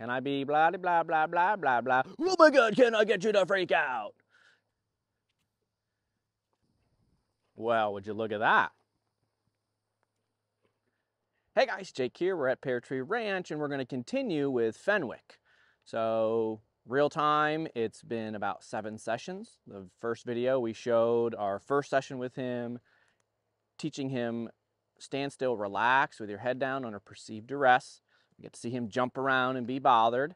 Can I be blah, blah, blah, blah, blah, blah? Oh my God, can I get you to freak out? Well, would you look at that? Hey guys, Jake here. We're at Pear Tree Ranch and we're going to continue with Fenwick. So, real time, it's been about seven sessions. The first video we showed our first session with him, teaching him stand still, relax with your head down under perceived duress. We get to see him jump around and be bothered.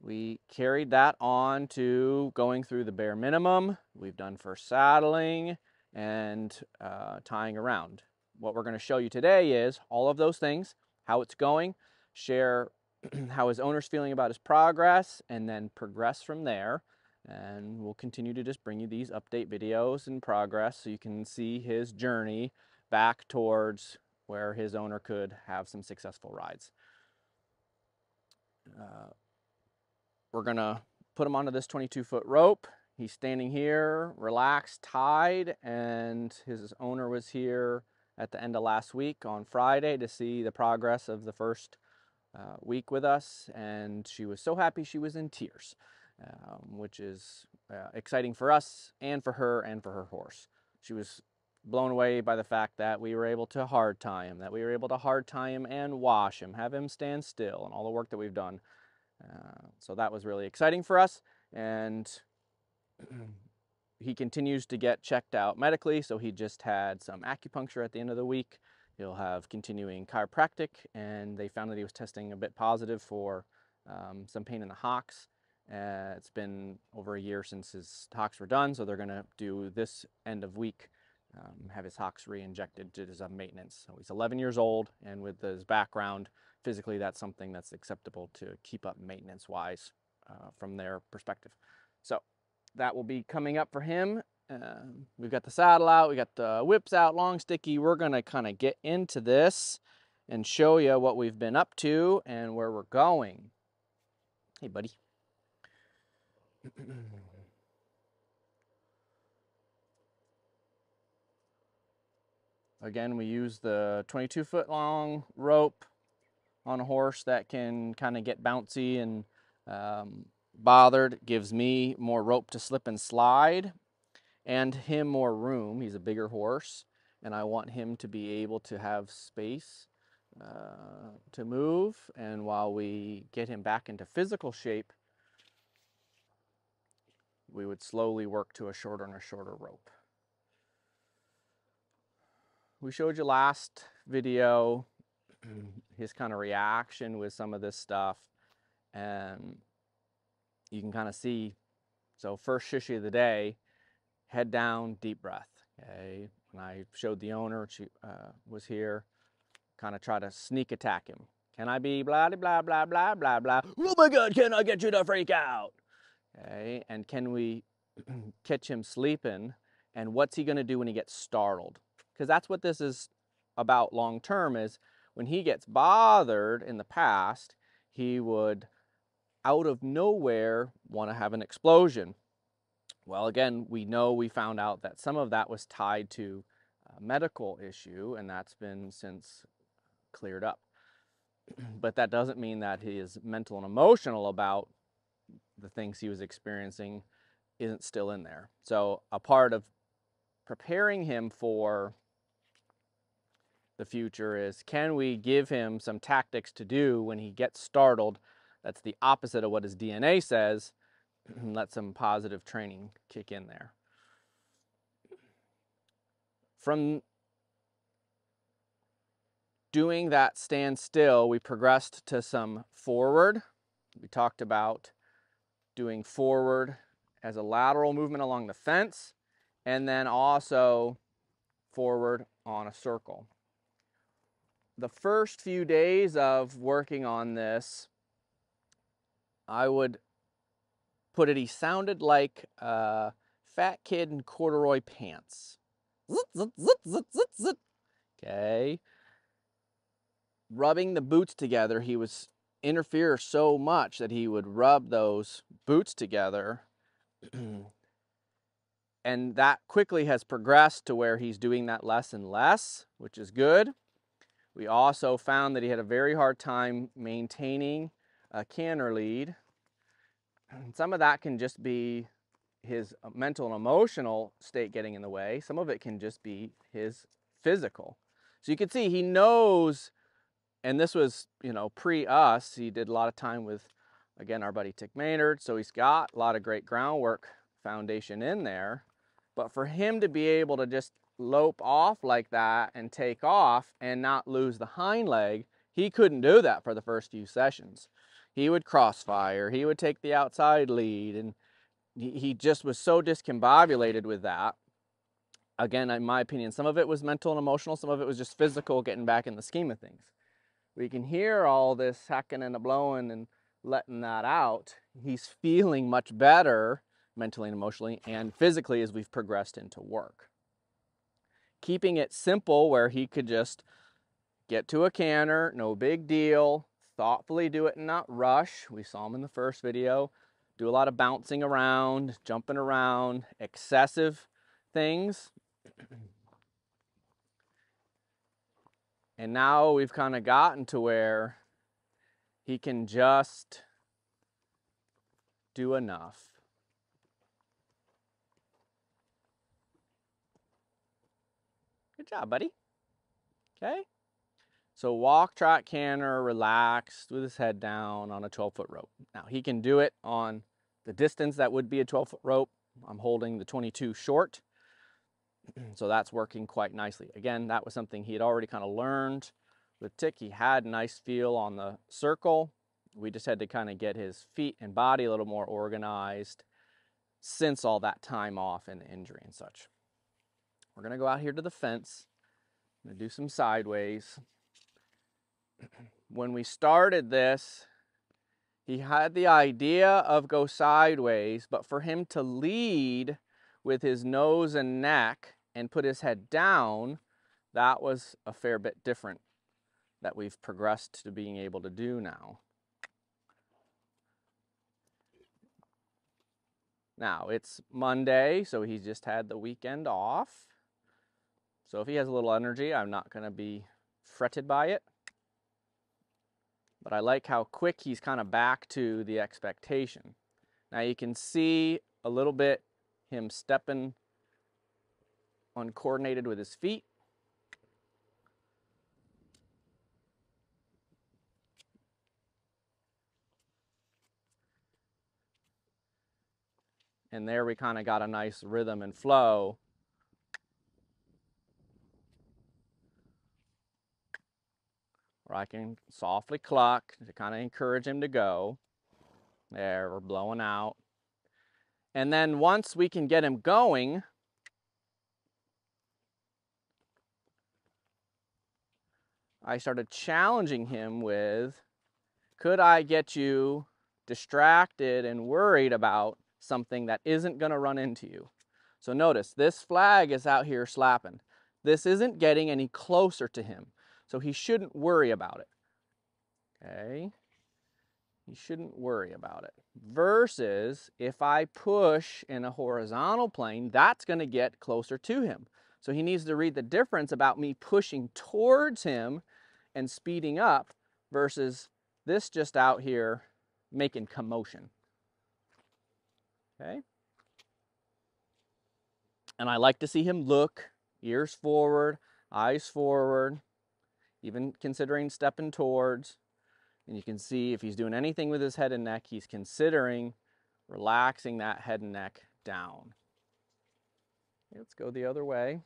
We carried that on to going through the bare minimum. We've done first saddling and uh, tying around what we're going to show you today is all of those things, how it's going, share how his owner's feeling about his progress, and then progress from there. And we'll continue to just bring you these update videos and progress so you can see his journey back towards where his owner could have some successful rides. Uh, we're to put him onto this 22 foot rope. He's standing here, relaxed, tied, and his owner was here at the end of last week on Friday to see the progress of the first uh, week with us, and she was so happy she was in tears, um, which is uh, exciting for us and for her and for her horse. She was blown away by the fact that we were able to hard tie him, that we were able to hard tie him and wash him, have him stand still, and all the work that we've done. Uh, so that was really exciting for us, and he continues to get checked out medically. So he just had some acupuncture at the end of the week. He'll have continuing chiropractic, and they found that he was testing a bit positive for um, some pain in the hocks. Uh, it's been over a year since his hocks were done, so they're going to do this end of week, um, have his hocks re-injected to a maintenance. So he's 11 years old, and with his background, physically, that's something that's acceptable to keep up maintenance-wise uh, from their perspective. So that will be coming up for him. Uh, we've got the saddle out, we got the whips out, long sticky. We're going to kind of get into this and show you what we've been up to and where we're going. Hey, buddy. Again, we use the 22 foot long rope on a horse that can kind of get bouncy and um, bothered gives me more rope to slip and slide and him more room. He's a bigger horse and I want him to be able to have space uh, to move. And while we get him back into physical shape, we would slowly work to a shorter and a shorter rope. We showed you last video his kind of reaction with some of this stuff and you can kind of see, so first shishy of the day, head down, deep breath. Okay, I showed the owner, she uh, was here, kind of try to sneak attack him. Can I be blah, blah, blah, blah, blah, blah. Oh my God, can I get you to freak out? Okay, and can we catch him sleeping? And what's he gonna do when he gets startled? Because that's what this is about long term is when he gets bothered in the past, he would out of nowhere want to have an explosion. Well, again, we know we found out that some of that was tied to a medical issue, and that's been since cleared up. but that doesn't mean that his mental and emotional about the things he was experiencing isn't still in there. So, a part of preparing him for the future is can we give him some tactics to do when he gets startled that's the opposite of what his DNA says. Let some positive training kick in there. From doing that stand still, we progressed to some forward. We talked about doing forward as a lateral movement along the fence and then also forward on a circle. The first few days of working on this, I would put it, he sounded like a fat kid in corduroy pants. Okay. Rubbing the boots together, he was interfere so much that he would rub those boots together. and that quickly has progressed to where he's doing that less and less, which is good. We also found that he had a very hard time maintaining a canter lead. And Some of that can just be his uh, mental and emotional state getting in the way. Some of it can just be his physical. So you can see he knows, and this was, you know, pre us. He did a lot of time with, again, our buddy Tik Maynard. So he's got a lot of great groundwork foundation in there. But for him to be able to just lope off like that and take off and not lose the hind leg, he couldn't do that for the first few sessions. He would crossfire, he would take the outside lead, and he just was so discombobulated with that. Again, in my opinion, some of it was mental and emotional, some of it was just physical, getting back in the scheme of things. We can hear all this hacking and blowing and letting that out. He's feeling much better mentally and emotionally and physically as we've progressed into work. Keeping it simple where he could just get to a canter, no big deal, thoughtfully do it and not rush. We saw him in the first video do a lot of bouncing around, jumping around, excessive things. And now we've kind of gotten to where he can just do enough. Good job, buddy. Okay. So walk, trot, canter, relaxed with his head down on a 12 foot rope. Now he can do it on the distance that would be a 12 foot rope. I'm holding the 22 short. So that's working quite nicely. Again, that was something he had already kind of learned with Tik. He had a nice feel on the circle. We just had to kind of get his feet and body a little more organized since all that time off and the injury and such. We're gonna go out here to the fence. I'm gonna do some sideways when we started this, he had the idea of go sideways, but for him to lead with his nose and neck and put his head down, that was a fair bit different that we've progressed to being able to do now. Now, it's Monday, so he's just had the weekend off. So if he has a little energy, I'm not going to be fretted by it. But I like how quick he's kind of back to the expectation. Now you can see a little bit him stepping uncoordinated with his feet. And there we kind of got a nice rhythm and flow where I can softly cluck to kind of encourage him to go. There, we're blowing out. And then once we can get him going, I started challenging him with, could I get you distracted and worried about something that isn't going to run into you? So notice, this flag is out here slapping. This isn't getting any closer to him. So he shouldn't worry about it. Okay? He shouldn't worry about it. Versus if I push in a horizontal plane, that's going to get closer to him. So he needs to read the difference about me pushing towards him and speeding up versus this just out here making commotion. Okay? And I like to see him look, ears forward, eyes forward, even considering stepping towards. And you can see if he's doing anything with his head and neck, he's considering relaxing that head and neck down. Let's go the other way.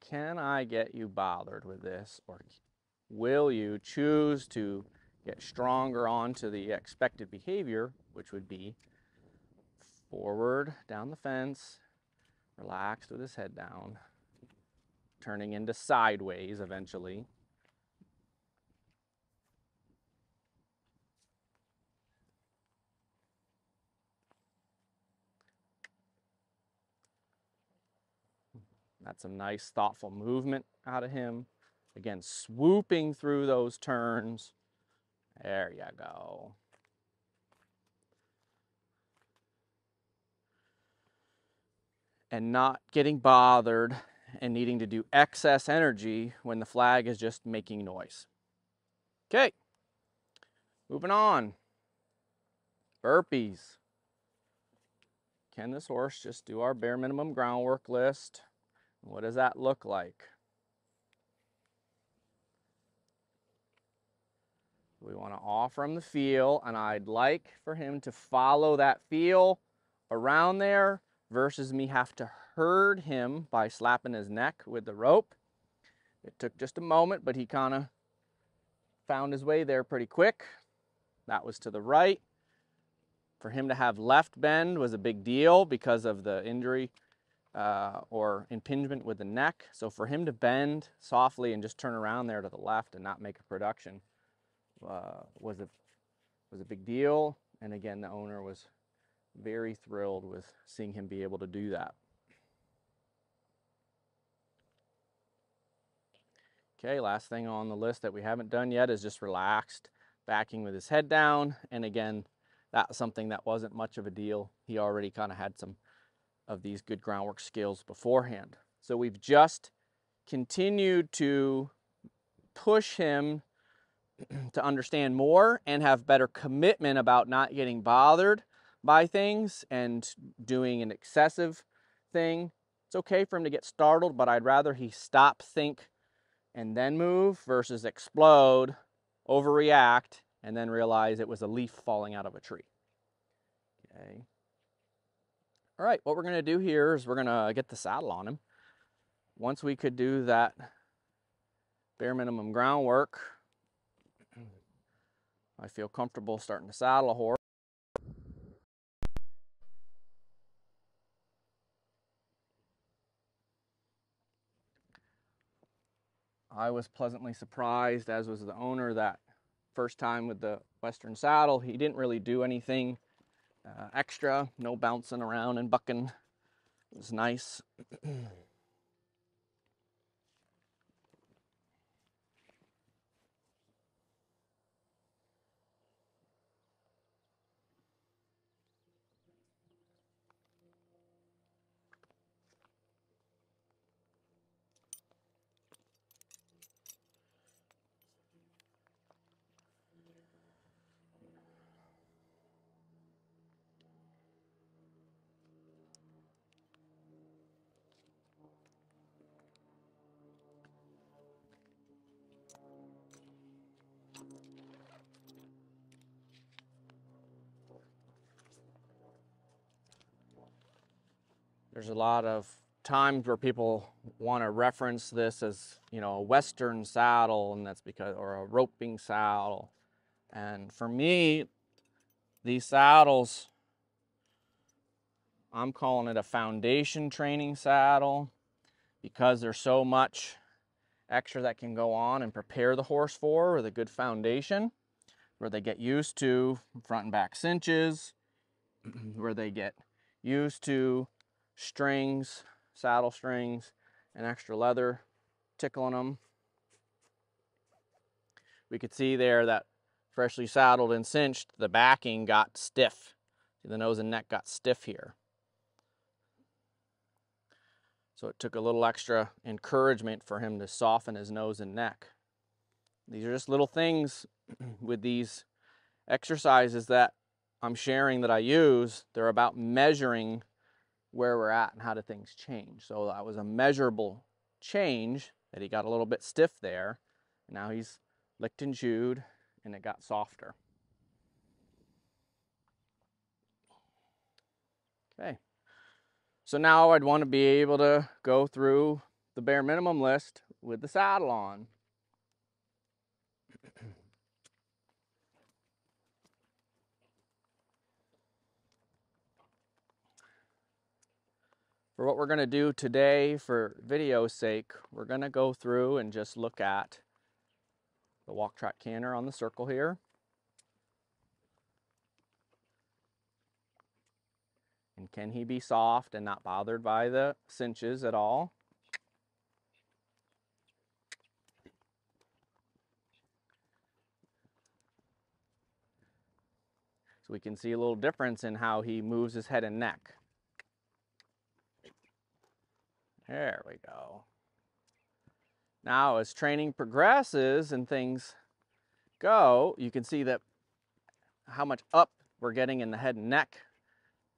Can I get you bothered with this or will you choose to get stronger onto the expected behavior, which would be forward down the fence, relaxed with his head down, turning into sideways eventually. That's a nice thoughtful movement out of him. Again, swooping through those turns. There you go. And not getting bothered and needing to do excess energy when the flag is just making noise. Okay, moving on. Burpees. Can this horse just do our bare minimum groundwork list? What does that look like? We want to offer him the feel, and I'd like for him to follow that feel around there versus me have to herd him by slapping his neck with the rope. It took just a moment, but he kind of found his way there pretty quick. That was to the right. For him to have left bend was a big deal because of the injury uh, or impingement with the neck. So for him to bend softly and just turn around there to the left and not make a production uh, was a was a big deal. And again, the owner was very thrilled with seeing him be able to do that. Okay, last thing on the list that we haven't done yet is just relaxed, backing with his head down. And again, that's something that wasn't much of a deal. He already kind of had some of these good groundwork skills beforehand. So we've just continued to push him to understand more and have better commitment about not getting bothered by things and doing an excessive thing. It's okay for him to get startled, but I'd rather he stop, think, and then move versus explode, overreact, and then realize it was a leaf falling out of a tree. Okay. All right, what we're gonna do here is we're gonna get the saddle on him. Once we could do that bare minimum groundwork, I feel comfortable starting to saddle a horse. I was pleasantly surprised, as was the owner, that first time with the Western saddle, he didn't really do anything uh, extra, no bouncing around and bucking. It was nice. There's a lot of times where people want to reference this as, you know, a Western saddle, and that's because, or a roping saddle. And for me, these saddles, I'm calling it a foundation training saddle because there's so much extra that can go on and prepare the horse for with a good foundation where they get used to front and back cinches, where they get used to strings, saddle strings, and extra leather tickling them. We could see there that freshly saddled and cinched, the backing got stiff. See, the nose and neck got stiff here. So it took a little extra encouragement for him to soften his nose and neck. These are just little things with these exercises that I'm sharing that I use. They're about measuring where we're at and how do things change. So that was a measurable change that he got a little bit stiff there. Now he's licked and chewed and it got softer. Okay. So now I'd want to be able to go through the bare minimum list with the saddle on. For what we're going to do today for video's sake, we're going to go through and just look at the walk trot canter on the circle here. And can he be soft and not bothered by the cinches at all? So we can see a little difference in how he moves his head and neck. There we go. Now as training progresses and things go, you can see that how much up we're getting in the head and neck.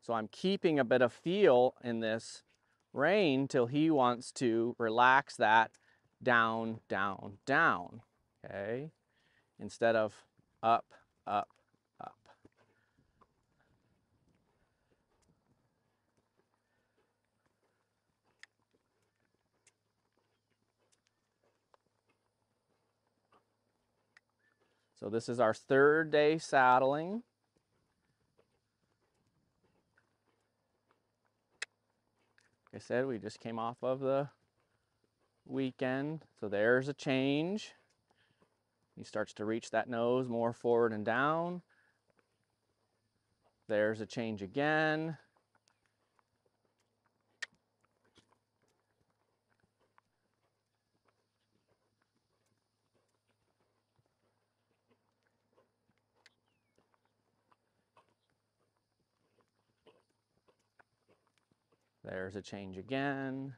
So I'm keeping a bit of feel in this rein till he wants to relax that down, down, down, okay? Instead of up, up, up. So this is our third day saddling. Like I said, we just came off of the weekend. So there's a change. He starts to reach that nose more forward and down. There's a change again. There's a change again.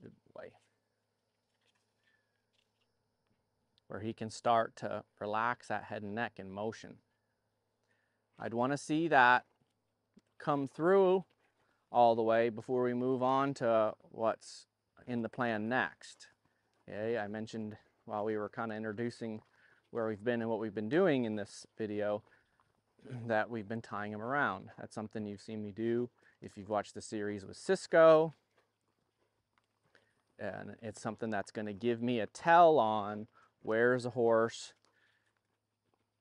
Good boy. Where he can start to relax that head and neck in motion. I'd want to see that come through all the way before we move on to what's in the plan next. Okay, I mentioned while we were kind of introducing where we've been and what we've been doing in this video that we've been tying him around. That's something you've seen me do if you've watched the series with Cisco. And it's something that's going to give me a tell on where's a horse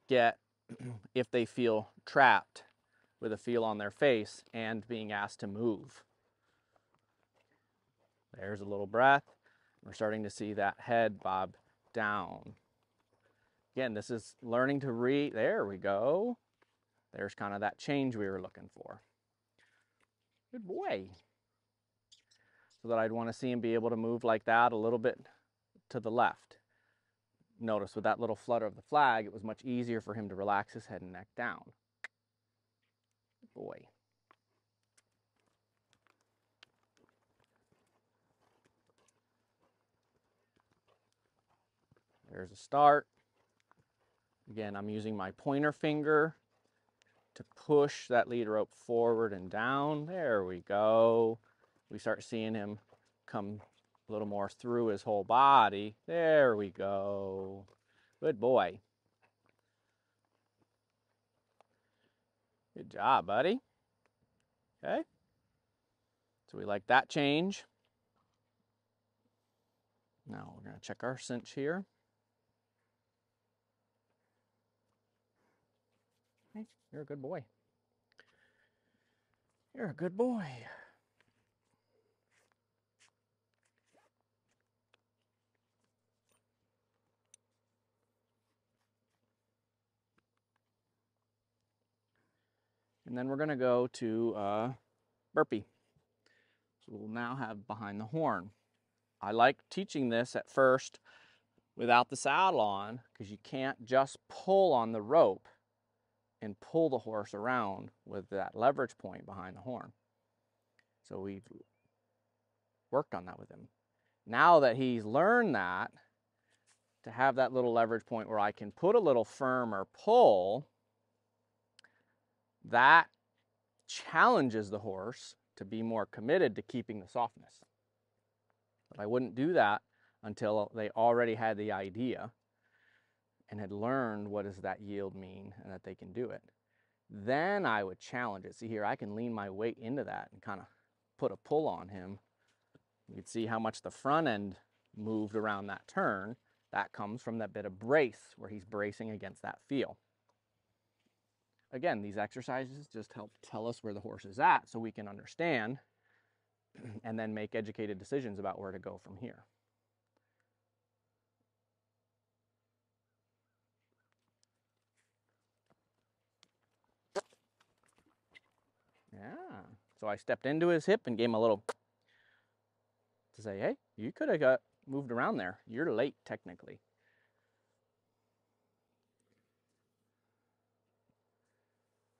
get if they feel trapped with a feel on their face and being asked to move. There's a little breath. We're starting to see that head bob down. Again, this is learning to read. There we go. There's kind of that change we were looking for. Good boy. So that I'd want to see him be able to move like that a little bit to the left. Notice with that little flutter of the flag, it was much easier for him to relax his head and neck down. Good boy. There's a start. Again, I'm using my pointer finger to push that lead rope forward and down. There we go. We start seeing him come a little more through his whole body. There we go. Good boy. Good job, buddy. Okay. So we like that change. Now we're going to check our cinch here. Okay, you're a good boy. You're a good boy. And then we're going to go to uh, burpee. So we'll now have behind the horn. I like teaching this at first without the saddle on because you can't just pull on the rope and pull the horse around with that leverage point behind the horn. So we've worked on that with him. Now that he's learned that, to have that little leverage point where I can put a little firmer pull, that challenges the horse to be more committed to keeping the softness. But I wouldn't do that until they already had the idea and had learned what does that yield mean and that they can do it. Then I would challenge it. See here, I can lean my weight into that and kind of put a pull on him. You can see how much the front end moved around that turn. That comes from that bit of brace where he's bracing against that feel. Again, these exercises just help tell us where the horse is at so we can understand and then make educated decisions about where to go from here. Yeah. So I stepped into his hip and gave him a little to say, hey, you could have got moved around there. You're late technically.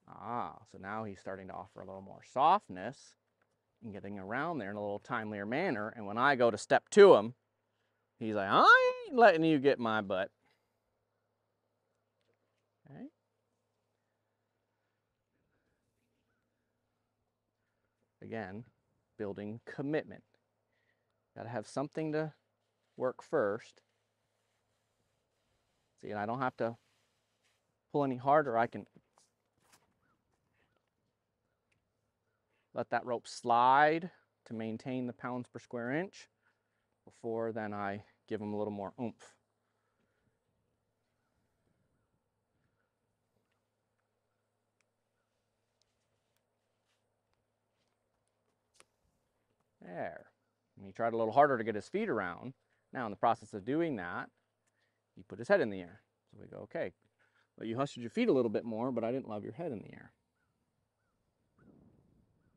Ah, so now he's starting to offer a little more softness and getting around there in a little timelier manner. And when I go to step to him, he's like, I ain't letting you get my butt. Okay. Again, building commitment. Got to have something to work first. See, and I don't have to pull any harder. I can let that rope slide to maintain the pounds per square inch before then I give them a little more oomph. There. And he tried a little harder to get his feet around. Now in the process of doing that, he put his head in the air. So we go, okay, well you hustled your feet a little bit more, but I didn't love your head in the air.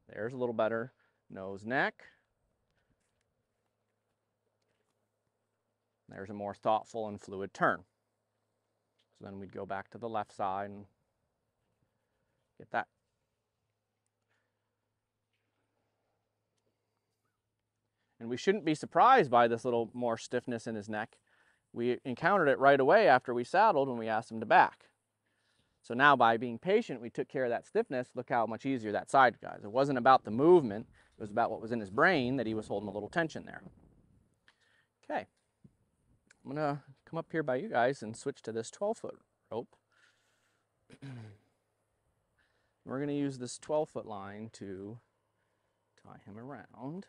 There's a little better nose neck. There's a more thoughtful and fluid turn. So then we'd go back to the left side and get that. And we shouldn't be surprised by this little more stiffness in his neck. We encountered it right away after we saddled when we asked him to back. So now by being patient, we took care of that stiffness. Look how much easier that side guys. It wasn't about the movement. It was about what was in his brain that he was holding a little tension there. Okay. I'm gonna come up here by you guys and switch to this 12 foot rope. We're gonna use this 12 foot line to tie him around.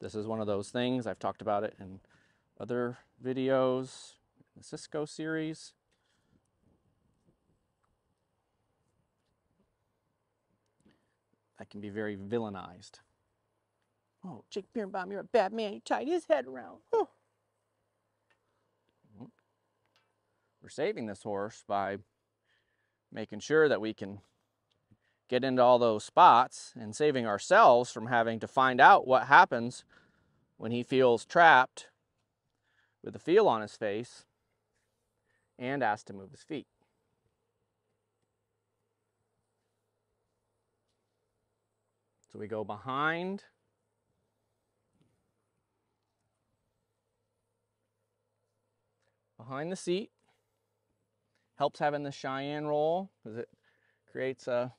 This is one of those things, I've talked about it in other videos, the Cisco series. That can be very villainized. Oh, Jake Birnbaum, you're a bad man. You tied his head around. Oh. We're saving this horse by making sure that we can get into all those spots and saving ourselves from having to find out what happens when he feels trapped with a feel on his face and asked to move his feet. So we go behind. Behind the seat. Helps having the Cheyenne roll because it creates a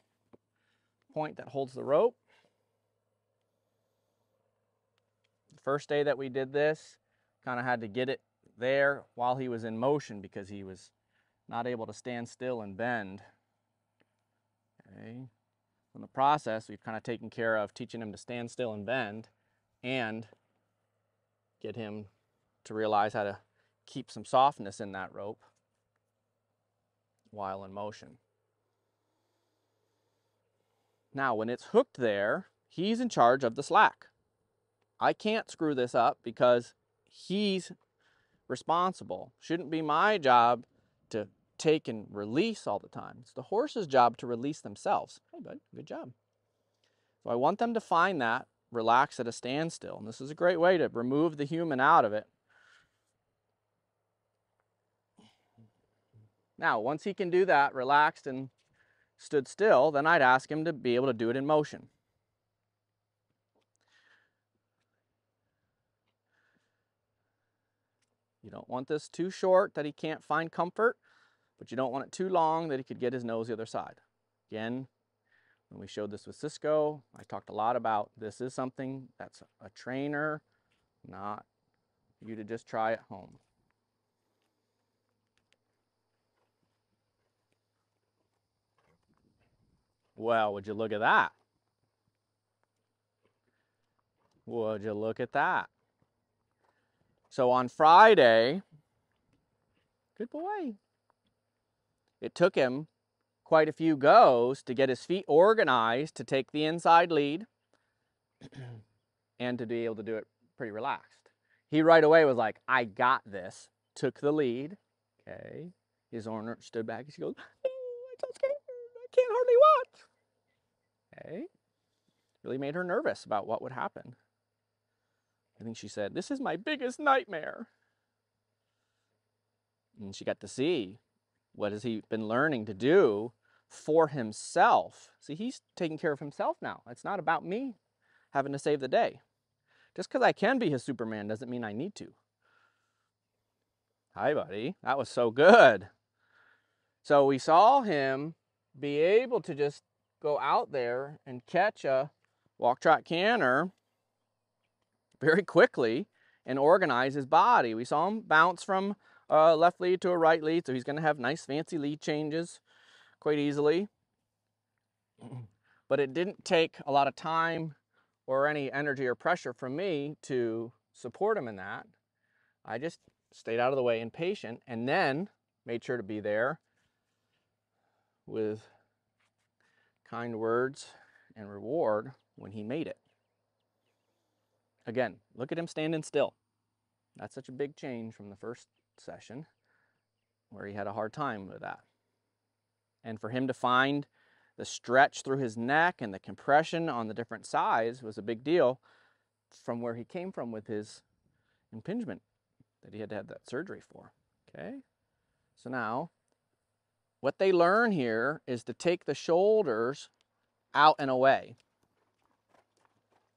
point that holds the rope. The first day that we did this, kind of had to get it there while he was in motion because he was not able to stand still and bend. Okay. In the process, we've kind of taken care of teaching him to stand still and bend and get him to realize how to keep some softness in that rope while in motion. Now, when it's hooked there, he's in charge of the slack. I can't screw this up because he's responsible. Shouldn't be my job to take and release all the time. It's the horse's job to release themselves. Hey, bud, good job. So I want them to find that, relax at a standstill. And this is a great way to remove the human out of it. Now, once he can do that, relaxed and stood still, then I'd ask him to be able to do it in motion. You don't want this too short that he can't find comfort, but you don't want it too long that he could get his nose the other side. Again, when we showed this with Cisco, I talked a lot about this is something that's a trainer, not you to just try at home. Well, would you look at that? Would you look at that? So on Friday, good boy. It took him quite a few goes to get his feet organized to take the inside lead and to be able to do it pretty relaxed. He right away was like, I got this, took the lead. Okay. His owner stood back and she goes, oh, I'm so scared. Can't hardly watch. Okay. Really made her nervous about what would happen. I think she said, This is my biggest nightmare. And she got to see What has he been learning to do for himself? See, he's taking care of himself now. It's not about me having to save the day. Just because I can be his Superman doesn't mean I need to. Hi, buddy. That was so good. So we saw him be able to just go out there and catch a walk trot canter very quickly and organize his body. We saw him bounce from a left lead to a right lead, so he's going to have nice fancy lead changes quite easily. But it didn't take a lot of time or any energy or pressure from me to support him in that. I just stayed out of the way and patient and then made sure to be there with kind words and reward when he made it. Again, look at him standing still. That's such a big change from the first session where he had a hard time with that. And for him to find the stretch through his neck and the compression on the different sides was a big deal from where he came from with his impingement that he had to have that surgery for. Okay? So now, what they learn here is to take the shoulders out and away.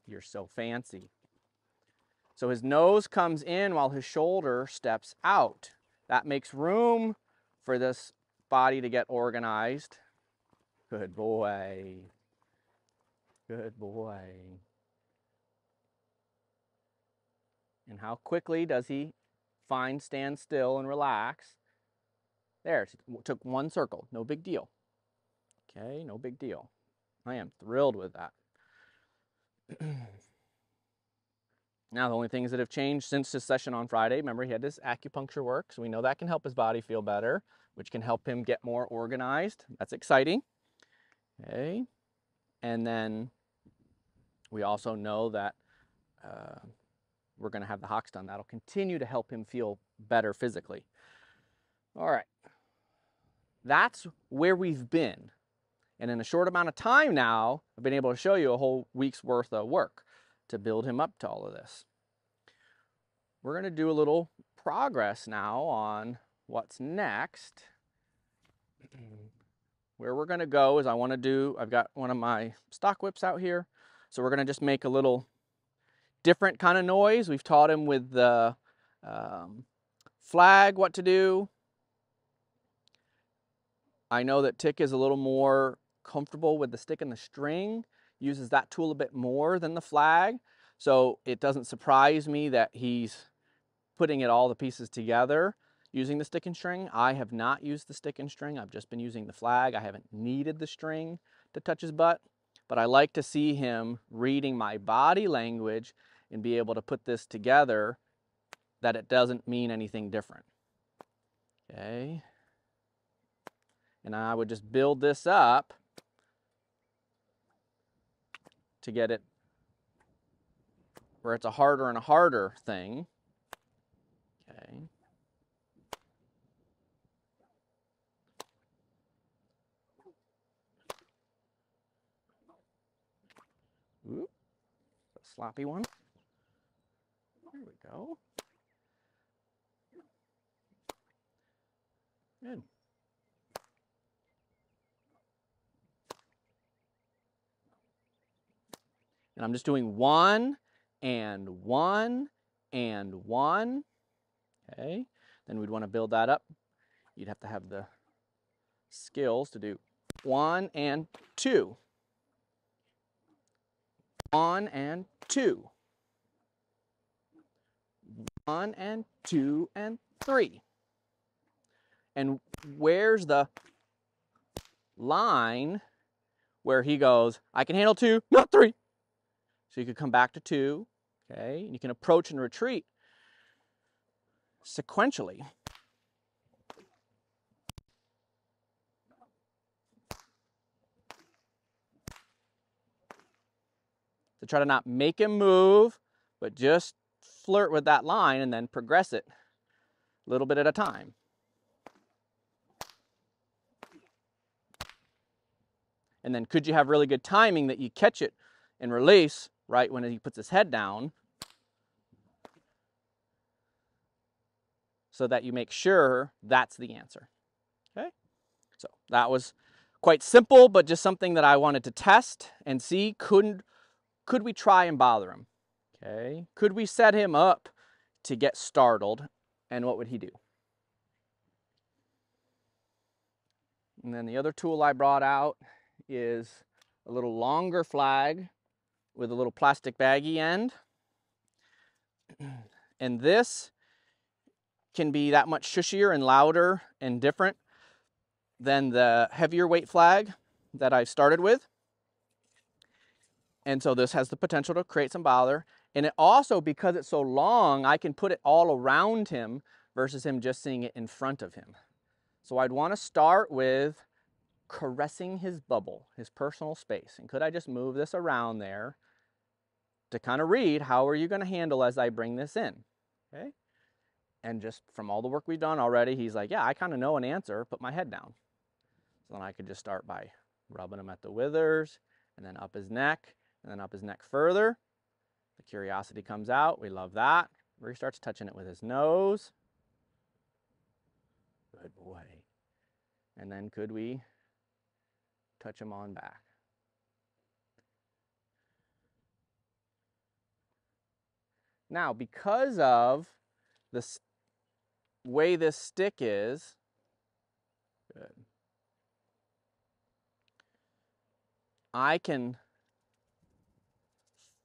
You're so fancy. So his nose comes in while his shoulder steps out. That makes room for this body to get organized. Good boy. Good boy. And how quickly does he find stand still and relax? There, it took one circle, no big deal. Okay, no big deal. I am thrilled with that. Now, the only things that have changed since his session on Friday, remember he had his acupuncture work, so we know that can help his body feel better, which can help him get more organized. That's exciting. Okay. And then we also know that uh, we're going to have the Hocks done. That'll continue to help him feel better physically. All right. That's where we've been. And in a short amount of time now, I've been able to show you a whole week's worth of work to build him up to all of this. We're going to do a little progress now on what's next. Where we're going to go is I want to do, I've got one of my stock whips out here. So we're going to just make a little different kind of noise. We've taught him with the um, flag what to do. I know that Tik is a little more comfortable with the stick and the string uses that tool a bit more than the flag. So it doesn't surprise me that he's putting it all the pieces together using the stick and string. I have not used the stick and string. I've just been using the flag. I haven't needed the string to touch his butt, but I like to see him reading my body language and be able to put this together that it doesn't mean anything different. Okay. And I would just build this up to get it where it's a harder and a harder thing. Okay. Oop, a sloppy one. There we go. Good. And I'm just doing one and one and one. Okay, then we'd want to build that up. You'd have to have the skills to do one and two. One and two. One and two and three. And where's the line where he goes, I can handle two, not three. So you could come back to two, okay? And you can approach and retreat sequentially. To try to not make him move, but just flirt with that line and then progress it a little bit at a time. And then could you have really good timing that you catch it and release right when he puts his head down so that you make sure that's the answer. Okay? So that was quite simple, but just something that I wanted to test and see couldn't could we try and bother him? Okay. Could we set him up to get startled and what would he do? And then the other tool I brought out is a little longer flag with a little plastic baggy end. And this can be that much shushier and louder and different than the heavier weight flag that I started with. And so this has the potential to create some bother. And it also, because it's so long, I can put it all around him versus him just seeing it in front of him. So I'd want to start with caressing his bubble, his personal space. And could I just move this around there to kind of read how are you going to handle as I bring this in? Okay. And just from all the work we've done already, he's like, yeah, I kind of know an answer, put my head down. So then I could just start by rubbing him at the withers and then up his neck and then up his neck further. The curiosity comes out. We love that. Where he starts touching it with his nose. Good boy. And then could we touch him on back? Now, because of the way this stick is, good. I can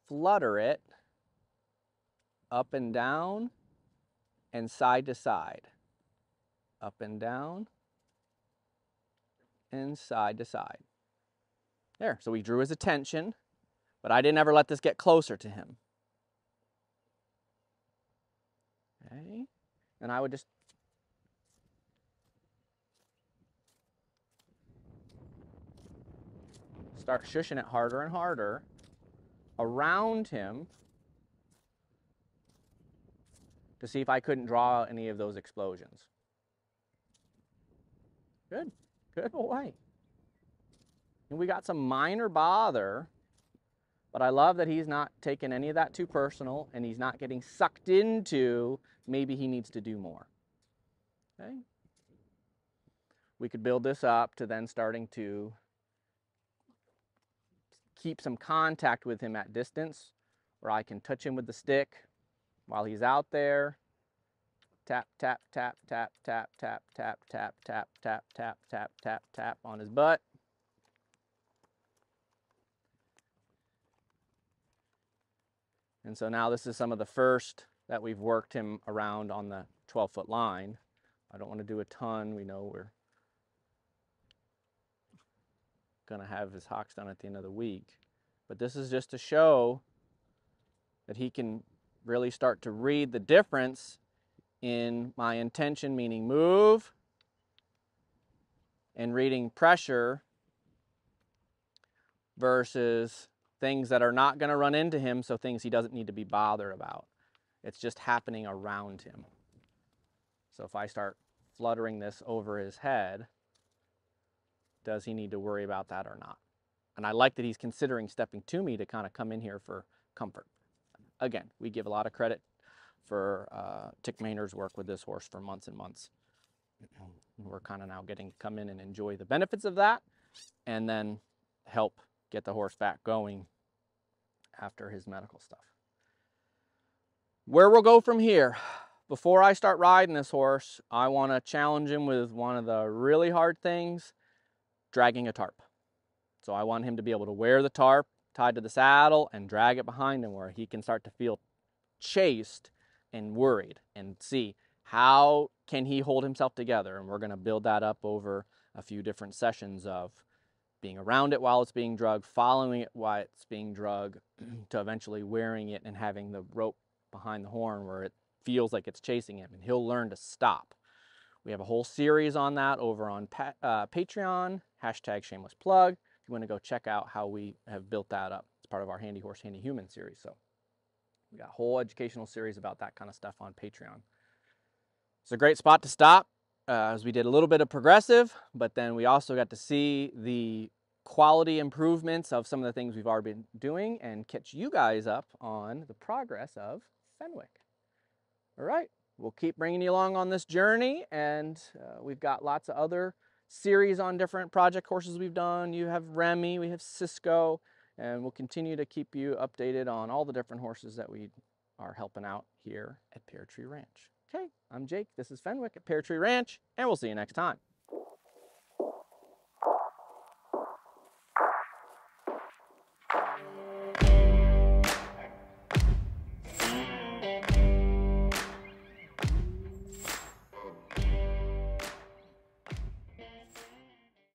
flutter it up and down and side to side. Up and down and side to side. There, so we drew his attention, but I didn't ever let this get closer to him. Okay, and I would just start shushing it harder and harder around him to see if I couldn't draw any of those explosions. Good, good boy. And we got some minor bother, but I love that he's not taking any of that too personal and he's not getting sucked into maybe he needs to do more. Okay? We could build this up to then starting to keep some contact with him at distance where I can touch him with the stick while he's out there. Tap, tap, tap, tap, tap, tap, tap, tap, tap, tap, tap, tap, tap, tap on his butt. And so now this is some of the first that we've worked him around on the 12 foot line. I don't want to do a ton. We know we're going to have his hocks done at the end of the week. But this is just to show that he can really start to read the difference in my intention, meaning move, and reading pressure versus things that are not going to run into him, so things he doesn't need to be bothered about. It's just happening around him. So if I start fluttering this over his head, does he need to worry about that or not? And I like that he's considering stepping to me to kind of come in here for comfort. Again, we give a lot of credit for uh, Tik Maynard's work with this horse for months and months. We're kind of now getting to come in and enjoy the benefits of that and then help get the horse back going after his medical stuff. Where we'll go from here, before I start riding this horse, I want to challenge him with one of the really hard things, dragging a tarp. So I want him to be able to wear the tarp tied to the saddle and drag it behind him where he can start to feel chased and worried and see how can he hold himself together. And we're going to build that up over a few different sessions of being around it while it's being drugged, following it while it's being drugged, to eventually wearing it and having the rope behind the horn where it feels like it's chasing him and he'll learn to stop. We have a whole series on that over on uh, Patreon, hashtag shameless plug. If you want to go check out how we have built that up, it's part of our Handy Horse, Handy Human series. So we got a whole educational series about that kind of stuff on Patreon. It's a great spot to stop uh, as we did a little bit of progressive, but then we also got to see the quality improvements of some of the things we've already been doing and catch you guys up on the progress of Fenwick. All right, we'll keep bringing you along on this journey and uh, we've got lots of other series on different project horses we've done. You have Remy, we have Cisco, and we'll continue to keep you updated on all the different horses that we are helping out here at Pear Tree Ranch. Okay, I'm Jake. This is Fenwick at Pear Tree Ranch, and we'll see you next time.